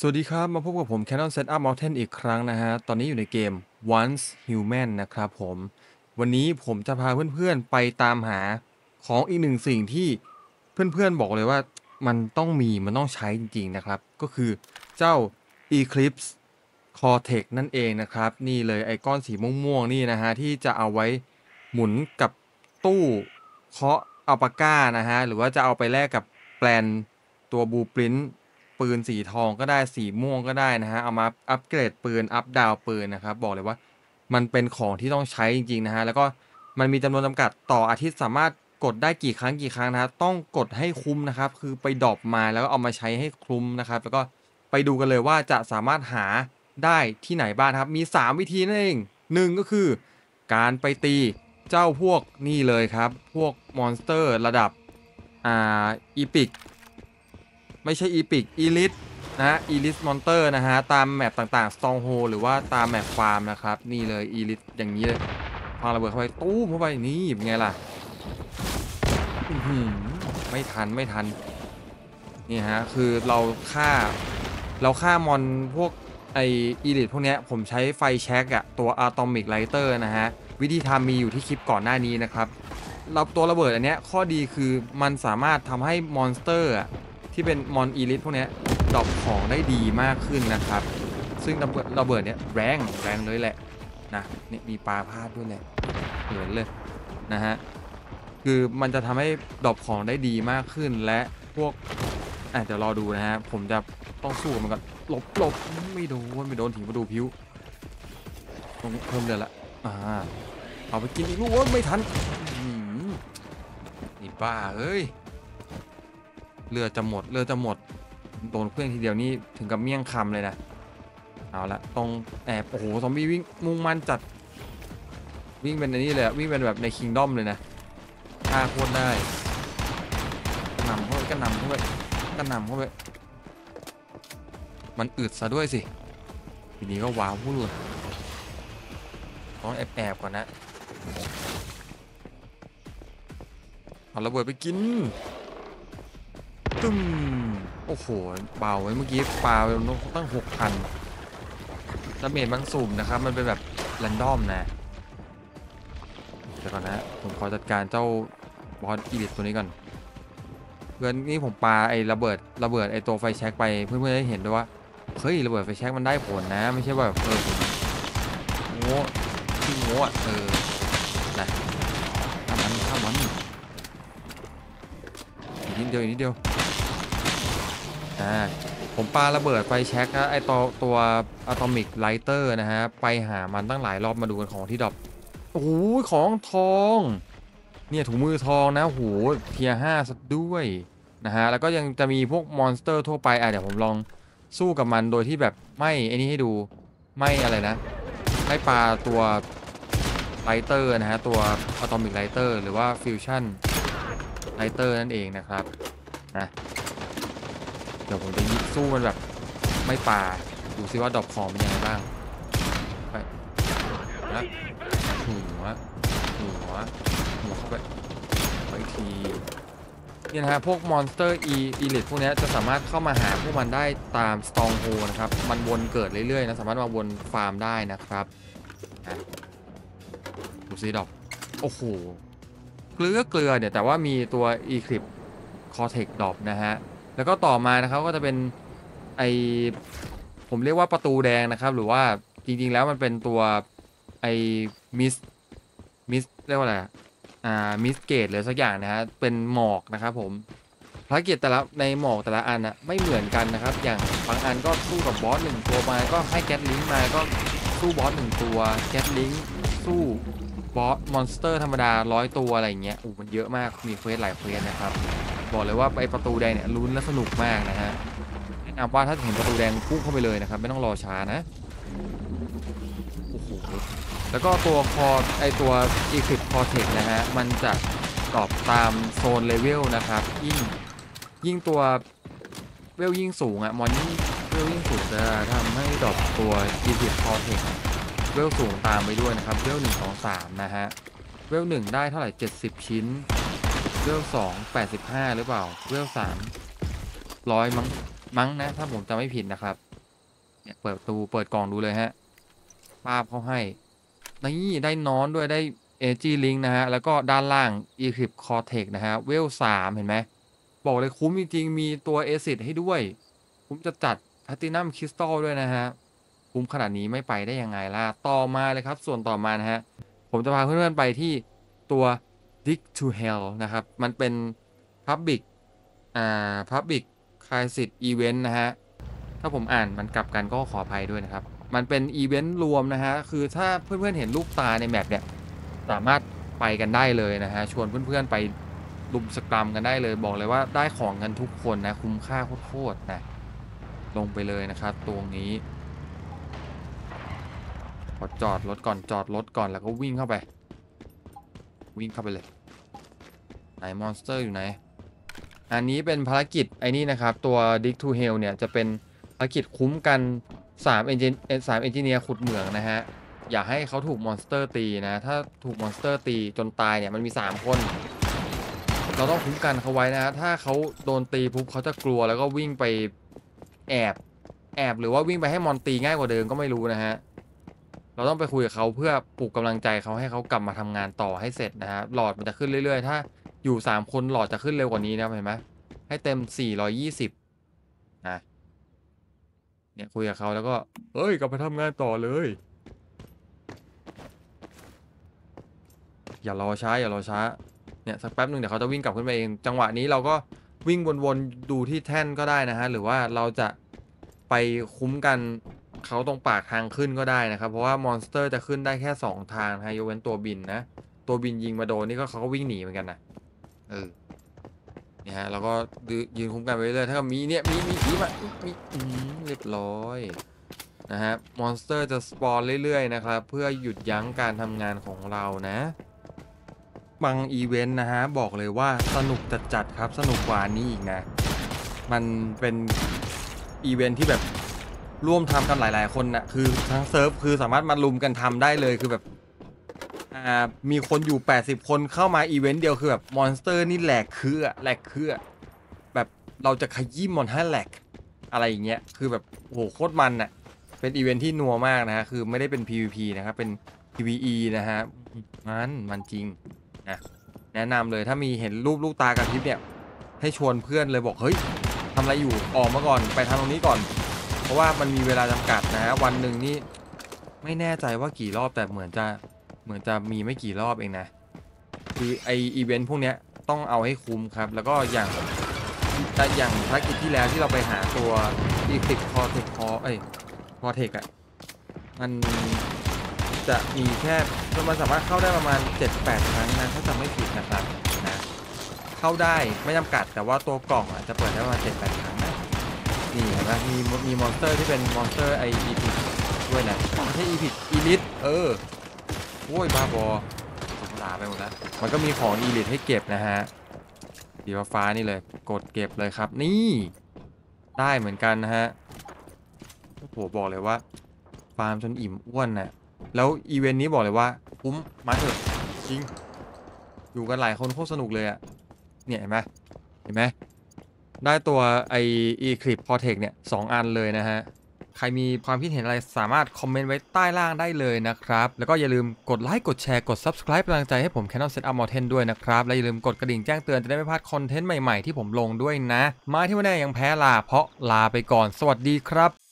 สวัสดีครับ มาพบกับผม Canon Setup Mountain อีกครั้งนะฮะ ตอนนี้อยู่ในเกม Once Human นะครับผม วันนี้ผมจะพาเพื่อนๆไปตามหาของอีกหนึ่งสิ่งที่เพื่อนๆบอกเลยว่ามันต้องมีมันต้องใช้จริงๆนะครับ ก็คือเจ้า Eclipse Cortex นั่นเองนะครับ นี่เลยไอก้อนสีม่วงๆนี่นะฮะ ที่จะเอาไว้หมุนกับตู้เคาะอัลปาก้านะฮะ หรือว่าจะเอาไปแลกกับแปลนตัวบูปริน ปืนสีทองก็ได้สีม่วงก็ได้นะฮะเอามาอัปเกรดปืนอัปดาวปืนนะครับบอกเลยว่ามันเป็นของที่ต้องใช้จริงๆนะฮะแล้วก็มันมีจำนวนจำกัดต่ออาทิตย์สามารถกดได้กี่ครั้งกี่ครั้งนะฮะต้องกดให้คุ้มนะครับ คือไปดรอปมาแล้วก็เอามาใช้ให้คุ้มนะครับ แล้วก็ไปดูกันเลยว่าจะสามารถหาได้ที่ไหนบ้างครับ มี 3 วิธีนั่นเองหนึ่งก็คือ การไปตีเจ้าพวกนี่เลยครับ พวก monster ระดับอ่า epic ไม่ใช่ epic elite นะฮะ elite monster นะฮะ ตาม map ต่างๆ Stronghold หรือว่าตาม map ฟาร์มนะครับ นี่เลย elite อย่างนี้เลยปาระเบิดเข้าไปตู้มเข้าไปนี่เป็นไงล่ะไม่ทันไม่ทันนี่ฮะคือเราฆ่าเราฆ่ามอนพวกไอelite พวกเนี้ยผมใช้ไฟแช็กอะตัว atomic lighter นะฮะ วิธีทำมีอยู่ที่คลิปก่อนหน้านี้นะครับเราตัวระเบิดอันเนี้ยข้อดีคือมันสามารถทำให้ monster อะ ที่เป็นมอน elite พวกนี้ drop ของได้ดีมากขึ้นนะครับ ซึ่งระเบิดระเบิดเนี้ยแรงแรงเลยแหละนะนี่มีปลาพาดด้วยแหละเหมือนเลยนะฮะคือมันจะทำให้ drop ของได้ดีมากขึ้นและพวกอะเดี๋ยวรอดูนะฮะผมจะต้องสู้กับมันก่อนหลบหลบไม่โดนไม่โดนถีประตูพิ้วตรงนี้เพิ่มเดือนละอ่าเอาไปกินอีกลูกโอ้ยไม่ทันนี่บ้าเอ้ย เลือจะหมดเลือจะหมดโดนเครื่องทีเดียวนี่ถึงกับเมี่ยงคำเลยนะเอาละตรงแอบโอ้โหซอมบี้วิ่งมุ่งมั่นจัดวิ่งเป็นอันนี้เลยวิ่งเป็นแบบในคิงดอมเลยนะฆ่าโคตรได้กระนำเข้าไปกระนำเข้าไปกระนำเข้าไปมันอึดซะด้วยสิทีนี้ก็ว้าวพูดเลยต้องแอบแอบๆก่อนนะเอาระเบิดไปกิน ตึ้มโอ้โห เบาไว้เมื่อกี้ปลาไปตั้งหกพันดาเมจมันสุ่มนะครับ มันเป็นแบบแรนดอมนะเดี๋ยวก่อนนะ ผมขอจัดการเจ้าบอสอีลิทตัวนี้ก่อนเพื่อนนี่ผมปาไอ้ระเบิดระเบิดไอ้ตัวไฟแช็กไปเพื่อนๆได้เห็นด้วยว่าเฮ้ยระเบิดไฟแช็กมันได้ผลนะ ไม่ใช่ว่าแบบเออโง่ที่โง่อเออนะทำมันทำมันอีกนิดเดียวอีกนิดเดียว อ่าผมปาระเบิดไฟแช็กไอตัวตัวatomic lighter นะฮะ ไปหามันตั้งหลายรอบมาดูกันของที่ drop โอ้โหของทอง เนี่ยถุงมือทองนะโห tier ห้าซะด้วยนะฮะ แล้วก็ยังจะมีพวก monster ทั่วไป อะเดี๋ยวผมลองสู้กับมันโดยที่แบบไม่ไอ้นี่ให้ดูไม่อะไรนะไม่ปาตัว lighter นะฮะ ตัว atomic lighter หรือว่า fusion lighter นั่นเองนะครับนะ เดี๋ยวผมจะยิงสู้มันแบบไม่ปาดูซิว่า drop ของเป็นยังไงบ้างไปนะหัวหัวหัวเข้าไปไปทีเนี่ยนะฮะพวก monster อี elite พวกนี้จะสามารถเข้ามาหาพวกมันได้ตาม Stronghold นะครับ มันวนเกิดเรื่อยๆนะ สามารถมาวนฟาร์มได้นะครับดูซิ drop โอ้โห เกลือเกลือเนี่ย แต่ว่ามีตัว Eclipse Cortex drop นะฮะ แล้วก็ต่อมานะครับก็จะเป็นไอผมเรียกว่าประตูแดงนะครับ หรือว่าจริงๆแล้วมันเป็นตัวไอ Mist Mist เรียกว่าอะไรอ่า Mist Gate หรือสักอย่างนะฮะเป็นหมอกนะครับผมภารกิจแต่ละในหมอกแต่ละอันอะไม่เหมือนกันนะครับ อย่างบางอันก็สู้กับ boss หนึ่งตัวมาก็ให้ Gatling มาก็สู้ boss หนึ่งตัว Gatlingสู้ boss monster ธรรมดาร้อยตัวอะไรอย่างเงี้ยโอ้มันเยอะมากมี quest หลาย quest นะครับ บอกเลยว่าไอประตูแดงเนี่ยลุ้นและสนุกมากนะฮะแนะนำว่าถ้าเห็นประตูแดงพุ่งเข้าไปเลยนะครับ ไม่ต้องรอช้านะโอ้โหแล้วก็ตัวคอไอตัว e c l i p s Cortex นะฮะมันจะ drop ตามโซน level นะครับ ยิ่งยิ่งตัวเวลยิ่งสูงอะมอนยิ่งเวลยิ่งสูงจะทำให้ดรอปตัว e c l i p s Cortex เวลสูงตามไปด้วยนะครับ เวลหนึ่งสองสามนะฮะ เวลหนึ่งได้เท่าไหร่ 70 ชิ้น เวลสองแปดสิบห้าหรือเปล่าเวลสามร้อยมั้งมั้งนะ ถ้าผมจำไม่ผิดนะครับ เนี่ยเปิดประตูเปิดกล่องดูเลยฮะป้าบเขาให้นี่ได้นอนด้วยได้เอจีลิงนะฮะ แล้วก็ด้านล่าง e c l i p Cortex นะฮะ เวลสามเห็นไหม บอกเลยคุ้มจริง ๆ มีตัว acid ให้ด้วย คุ้มจะจัดแพ t ตินัมคริสตัลด้วยนะฮะ คุ้มขนาดนี้ไม่ไปได้ยังไงล่ะ ต่อมาเลยครับ ส่วนต่อมานะฮะ ผมจะพาเพื่อนๆไปที่ตัว Dig to Hell นะครับ มันเป็น Public อ่า Public Crisis Event นะฮะ ถ้าผมอ่านมันกลับกันก็ขออภัยด้วยนะครับ มันเป็นอีเวนต์รวมนะฮะ คือถ้าเพื่อนๆเห็นรูปตาใน map เนี่ย สามารถไปกันได้เลยนะฮะ ชวนเพื่อนๆไปรุมสกรัมกันได้เลย บอกเลยว่าได้ของกันทุกคนนะ คุ้มค่าโคตรๆนะ ลงไปเลยนะครับตรงนี้ขอจอดรถก่อนจอดรถก่อนแล้วก็วิ่งเข้าไป วิ่งเข้าไปเลย ไหน monster อยู่ไหน อันนี้เป็นภารกิจไอ้นี่นะครับ ตัว Dig to Hell เนี่ยจะเป็นภารกิจคุ้มกัน3 engine 3 engineer ขุดเหมืองนะฮะ อย่าให้เขาถูก monster ตีนะ ถ้าถูก monster ตีจนตายเนี่ยมันมี 3 คน เราต้องคุ้มกันเขาไว้นะฮะ ถ้าเขาโดนตีปุ๊บเขาจะกลัวแล้วก็วิ่งไปแอบแอบหรือว่าวิ่งไปให้มอนตีง่ายกว่าเดิมก็ไม่รู้นะฮะ เราต้องไปคุยกับเขาเพื่อปลุกกำลังใจเขาให้เขากลับมาทำงานต่อให้เสร็จนะฮะ หลอดมันจะขึ้นเรื่อยๆ ถ้า อยู่3คนหลอดจะขึ้นเร็วกว่านี้นะเห็นไหมให้เต็ม420นะเนี่ยคุยกับเขาแล้วก็เฮ้ยกลับไปทำงานต่อเลย อย่ารอช้า อย่ารอช้า เนี่ยสักแป๊บหนึ่งเดี๋ยวเขาจะวิ่งกลับขึ้นไปเอง จังหวะนี้เราก็วิ่งวนๆดูที่แท่นก็ได้นะฮะ หรือว่าเราจะไปคุ้มกันเขาตรงปากทางขึ้นก็ได้นะครับ เพราะว่ามอนสเตอร์จะขึ้นได้แค่ 2 ทางนะฮะยกเว้นตัวบินนะ ตัวบินยิงมาโดนนี่ก็เขาก็วิ่งหนีเหมือนกันนะ เออนี่ยฮะเราก็ยืนคุ้มกันไปเรื่อยถ้ามีเนี่ยมีมีผีมามีอืมเรียบร้อยนะฮะมอนสเตอร์จะ spawn เรื่อยๆนะครับเพื่อหยุดยั้งการทำงานของเรานะบางอีเวนต์นะฮะบอกเลยว่าสนุกจัดๆครับสนุกกว่านี้อีกนะ มันเป็นอีเวนต์ที่แบบร่วมทำกันหลายๆคนนะคือทั้งเซิร์ฟคือสามารถมารุมกันทำได้เลยคือแบบ อ่ามีคนอยู่ 80 คนเข้ามาอีเวนต์เดียวคือแบบมอนสเตอร์นี่แหลกคืออะแหลกคืออะแบบเราจะขยี้มอนให้แหลกอะไรอย่างเงี้ยคือแบบโหโคตรมันอะเป็นอีเวนต์ที่นัวมากนะฮะคือไม่ได้เป็น PVP นะครับเป็น PVE นะฮะมันมันจริงนะแนะนำเลยถ้ามีเห็นรูปลูกตากระพริบเนี่ยให้ชวนเพื่อนเลยบอกเฮ้ยทำอะไรอยู่ออกมาก่อนไปทำตรงนี้ก่อน เพราะว่ามันมีเวลาจำกัดนะฮะวันหนึ่งนี่ไม่แน่ใจว่ากี่รอบแต่เหมือนจะ เหมือนจะมีไม่กี่รอบเองนะ คือไออีเวนต์พวกเนี้ยต้องเอาให้คุ้มครับ แล้วก็อย่างแต่อย่างภารกิจที่แล้วที่เราไปหาตัว Eclipse Cortex คอเอ้ย Cortex อะมันจะมีแค่มันสามารถเข้าได้ประมาณ 7-8 ครั้งนะถ้าจำไม่ผิดนะครับนะเข้าได้ไม่จำกัดแต่ว่าตัวกล่องอะจะเปิดได้ประมาณ 7-8 ครั้งนะนี่เห็นไหมมีมีมอนสเตอร์ที่เป็นมอนสเตอร์ไอ epic ด้วยนะไม่ใช่ epic elite เออ โอ้ยบ้าบอสงลาไปหมดแล้ว มันก็มีของ elite ให้เก็บนะฮะสีฟ้านี่เลย กดเก็บเลยครับ นี่ ได้เหมือนกันนะฮะ โอ้โห บอกเลยว่า ฟาร์มจนอิ่มอ้วนน่ะ แล้วอีเวนต์นี้บอกเลยว่าคุ้มมาเถอะจริง อยู่กันหลายคนโคตรสนุกเลยอะเนี่ยเห็นไหมเห็นไหมได้ตัวไออีคลิปพอเทคเนี่ยสองอันเลยนะฮะ ใครมีความคิดเห็นอะไรสามารถคอมเมนต์ไว้ใต้ล่างได้เลยนะครับ แล้วก็อย่าลืมกดไลค์กดแชร์กด Subscribe เป็นกำลังใจให้ผม Canon Setup Mountain ด้วยนะครับ และอย่าลืมกดกระดิ่งแจ้งเตือนจะได้ไม่พลาดคอนเทนต์ใหม่ๆที่ผมลงด้วยนะ มาที่วันนี้ยังแพ้ลาเพราะลาไปก่อน สวัสดีครับ